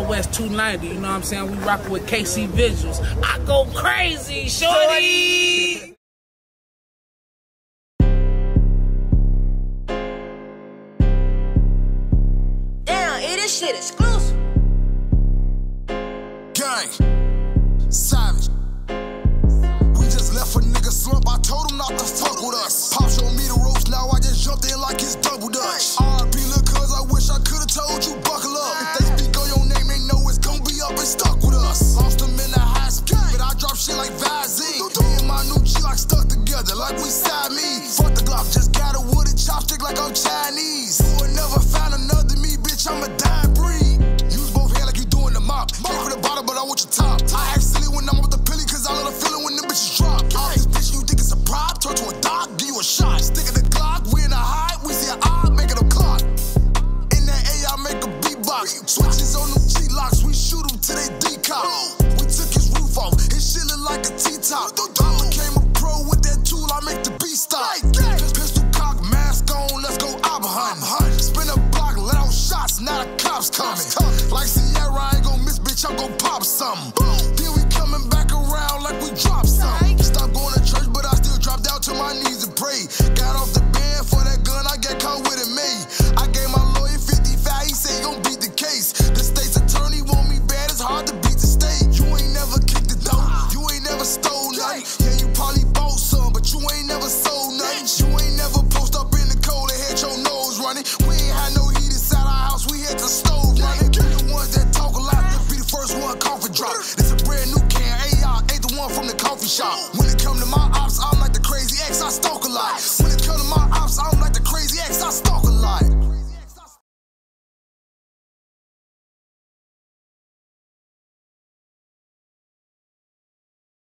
Southwest 290. You know what I'm saying? We rockin' with KC Visuals. I go crazy, shorty. Damn, it is shit exclusive. Gang. My new G like stuck together, like we Siamese. Fuck the Glock, just got a wooden chopstick like I'm Chinese. Who would never find another me, bitch? I'm a dying breed. Use both hands like you doing the mop. Came for the bottom, but I want your top. I act silly when I'm with the pilly, cause I love the feeling when them bitches drop. All this bitch, you think it's a prop? Turn to a dog, give you a shot. Stick in the Glock, we in a high, we see an eye, make it a clock. In that A, I make a beatbox. Switches on them G-locks, we shoot them till they decock. We took his roof off, his shit look like a T-top. I'm. Spin a block, let out shots, now the cops coming. Like Sierra, I ain't gon' miss, bitch, I'm gon' pop something. Then we coming back around like we dropped something. Stop going to church, but I still dropped down to my knees and pray. Got off the shop. When it come to my ops, I'm like the crazy ex, I stoke a lot.